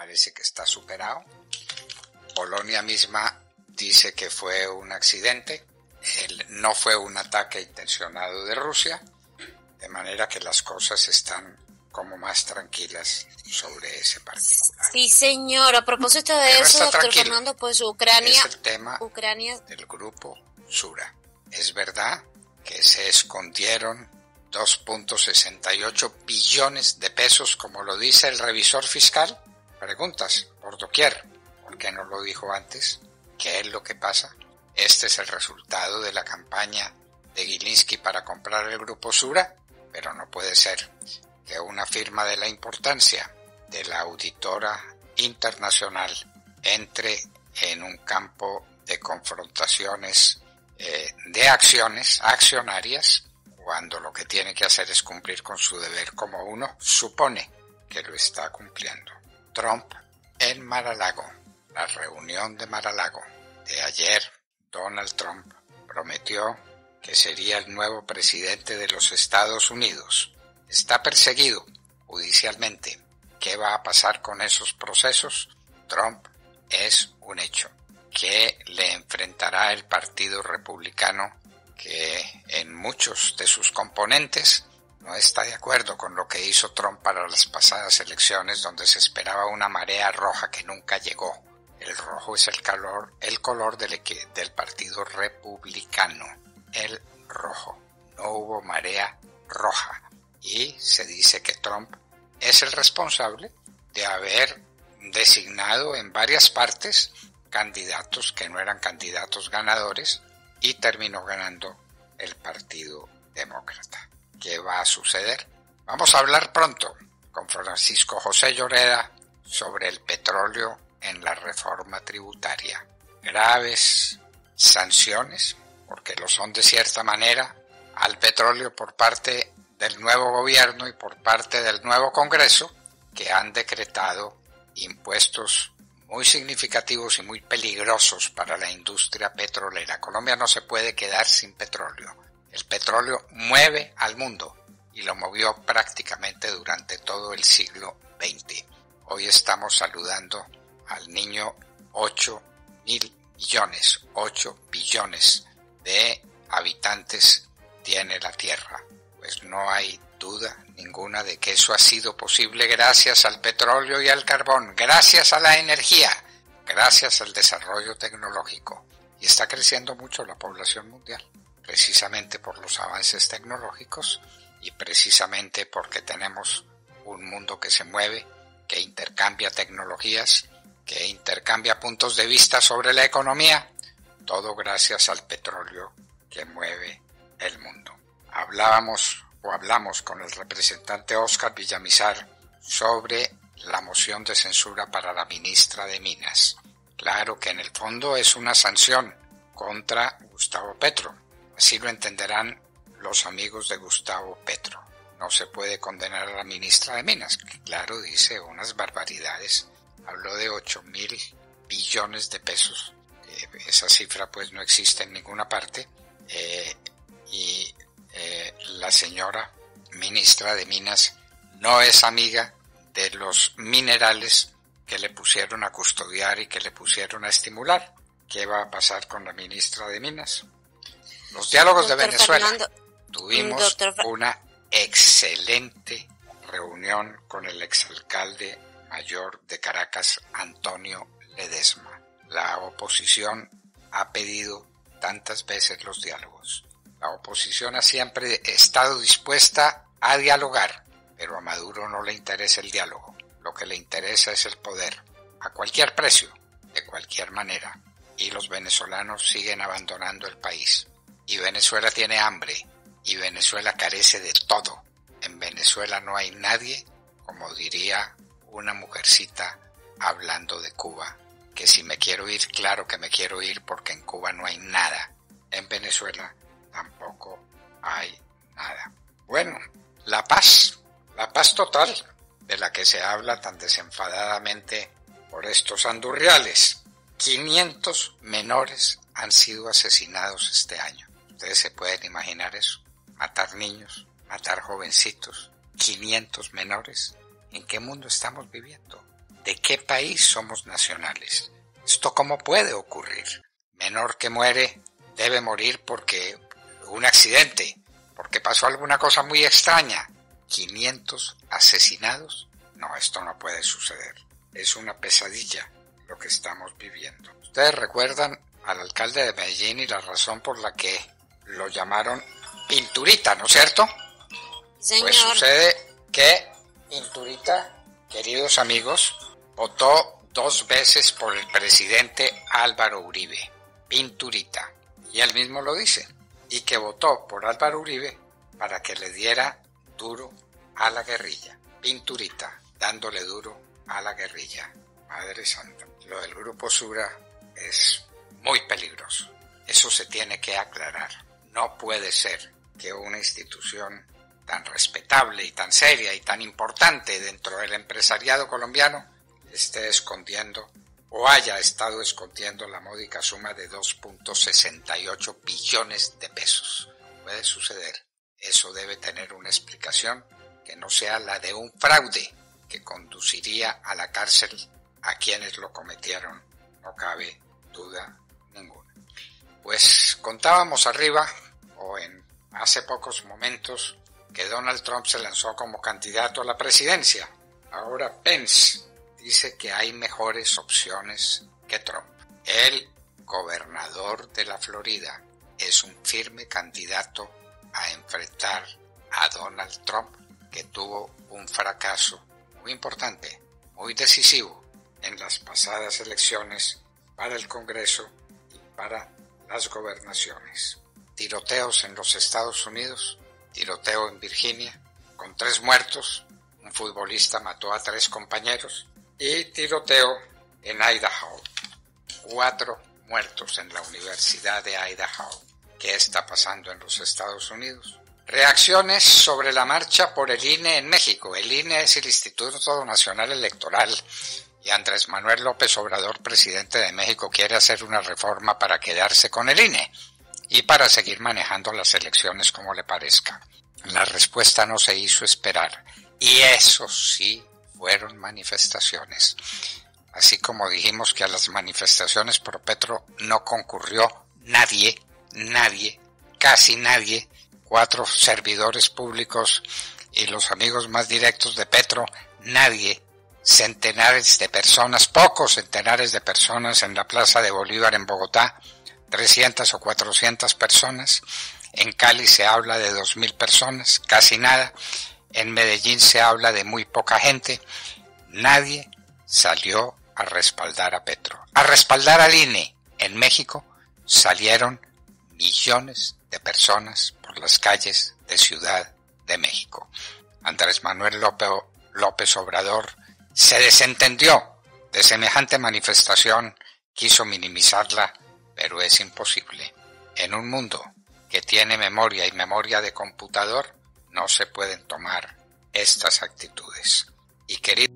parece que está superado. Polonia misma dice que fue un accidente, no fue un ataque intencionado de Rusia, de manera que las cosas están como más tranquilas sobre ese particular. Sí, señor. A propósito de eso, doctor Fernando, pues Ucrania... Es el tema Ucrania... del grupo Sura. Es verdad que se escondieron 2.68 billones de pesos, como lo dice el revisor fiscal. Preguntas por doquier. ¿Por qué no lo dijo antes? ¿Qué es lo que pasa? Este es el resultado de la campaña de Gilinski para comprar el grupo Sura, pero no puede ser que una firma de la importancia de la auditora internacional entre en un campo de confrontaciones eh, de acciones accionarias cuando lo que tiene que hacer es cumplir con su deber como uno supone que lo está cumpliendo. Trump en Mar-a-Lago, la reunión de Mar-a-Lago de ayer, Donald Trump prometió que sería el nuevo presidente de los Estados Unidos. Está perseguido judicialmente. ¿Qué va a pasar con esos procesos? Trump es un hecho que le enfrentará el Partido Republicano que en muchos de sus componentes no está de acuerdo con lo que hizo Trump para las pasadas elecciones donde se esperaba una marea roja que nunca llegó. El rojo es el color, el color del, del Partido Republicano. El rojo. No hubo marea roja. Y se dice que Trump es el responsable de haber designado en varias partes candidatos que no eran candidatos ganadores y terminó ganando el Partido Demócrata. ¿Qué va a suceder? Vamos a hablar pronto con Francisco José Lloreda sobre el petróleo en la reforma tributaria. Graves sanciones, porque lo son de cierta manera, al petróleo por parte del nuevo gobierno y por parte del nuevo Congreso, que han decretado impuestos muy significativos y muy peligrosos para la industria petrolera. Colombia no se puede quedar sin petróleo. El petróleo mueve al mundo y lo movió prácticamente durante todo el siglo XX. Hoy estamos saludando al niño 8 mil millones, 8 billones de habitantes tiene la Tierra. Pues no hay duda ninguna de que eso ha sido posible gracias al petróleo y al carbón, gracias a la energía, gracias al desarrollo tecnológico. Y está creciendo mucho la población mundial, precisamente por los avances tecnológicos y precisamente porque tenemos un mundo que se mueve, que intercambia tecnologías, que intercambia puntos de vista sobre la economía, todo gracias al petróleo que mueve el mundo. Hablábamos o hablamos con el representante Oscar Villamizar sobre la moción de censura para la ministra de Minas. Claro que en el fondo es una sanción contra Gustavo Petro. Así lo entenderán los amigos de Gustavo Petro. No se puede condenar a la ministra de Minas, claro dice unas barbaridades. Habló de 8 mil billones de pesos. esa cifra pues no existe en ninguna parte. Eh, y eh, la señora ministra de Minas no es amiga de los minerales que le pusieron a custodiar y que le pusieron a estimular. ¿Qué va a pasar con la ministra de Minas? Los diálogos de Venezuela. Tuvimos una excelente reunión con el exalcalde mayor de Caracas, Antonio Ledesma. La oposición ha pedido tantas veces los diálogos. La oposición ha siempre estado dispuesta a dialogar, pero a Maduro no le interesa el diálogo. Lo que le interesa es el poder, a cualquier precio, de cualquier manera. Y los venezolanos siguen abandonando el país. Y Venezuela tiene hambre, y Venezuela carece de todo. En Venezuela no hay nadie, como diría una mujercita hablando de Cuba, que si me quiero ir, claro que me quiero ir porque en Cuba no hay nada. En Venezuela tampoco hay nada. Bueno, la paz, la paz total de la que se habla tan desenfadadamente por estos andurriales. 500 menores han sido asesinados este año. Ustedes se pueden imaginar eso. Matar niños, matar jovencitos, 500 menores. ¿En qué mundo estamos viviendo? ¿De qué país somos nacionales? ¿Esto cómo puede ocurrir? Menor que muere debe morir porque un accidente, porque pasó alguna cosa muy extraña. 500 asesinados. No, esto no puede suceder. Es una pesadilla lo que estamos viviendo. Ustedes recuerdan al alcalde de Medellín y la razón por la que lo llamaron Pinturita, ¿no es cierto? Pues sucede que Pinturita, queridos amigos, votó dos veces por el presidente Álvaro Uribe. Pinturita. Y él mismo lo dice. Y que votó por Álvaro Uribe para que le diera duro a la guerrilla. Pinturita, dándole duro a la guerrilla. Madre Santa. Lo del grupo Sura es muy peligroso. Eso se tiene que aclarar. No puede ser que una institución tan respetable y tan seria y tan importante dentro del empresariado colombiano esté escondiendo o haya estado escondiendo la módica suma de 2.68 billones de pesos. Puede suceder. Eso debe tener una explicación que no sea la de un fraude que conduciría a la cárcel a quienes lo cometieron. No cabe duda. Pues contábamos arriba, o en hace pocos momentos, que Donald Trump se lanzó como candidato a la presidencia. Ahora Pence dice que hay mejores opciones que Trump. El gobernador de la Florida es un firme candidato a enfrentar a Donald Trump, que tuvo un fracaso muy importante, muy decisivo en las pasadas elecciones para el Congreso y para las gobernaciones. Tiroteos en los Estados Unidos, tiroteo en Virginia, con tres muertos, un futbolista mató a tres compañeros, y tiroteo en Idaho, cuatro muertos en la Universidad de Idaho. ¿Qué está pasando en los Estados Unidos? Reacciones sobre la marcha por el INE en México. El INE es el Instituto Nacional Electoral y Andrés Manuel López Obrador, presidente de México, quiere hacer una reforma para quedarse con el INE y para seguir manejando las elecciones como le parezca. La respuesta no se hizo esperar y eso sí fueron manifestaciones. Así como dijimos que a las manifestaciones por Petro no concurrió nadie, nadie, casi nadie, cuatro servidores públicos y los amigos más directos de Petro, nadie, centenares de personas, pocos centenares de personas en la Plaza de Bolívar en Bogotá, 300 o 400 personas, en Cali se habla de 2.000 personas, casi nada, en Medellín se habla de muy poca gente, nadie salió a respaldar a Petro, a respaldar al INE. En México salieron millones de personas por las calles de Ciudad de México. Andrés Manuel López, Obrador se desentendió de semejante manifestación, quiso minimizarla, pero es imposible. En un mundo que tiene memoria y memoria de computador, no se pueden tomar estas actitudes. Y querido